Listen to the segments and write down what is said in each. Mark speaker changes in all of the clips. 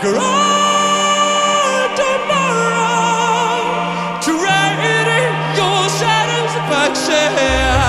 Speaker 1: great tomorrow, trading your satisfaction.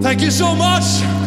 Speaker 1: Thank you so much.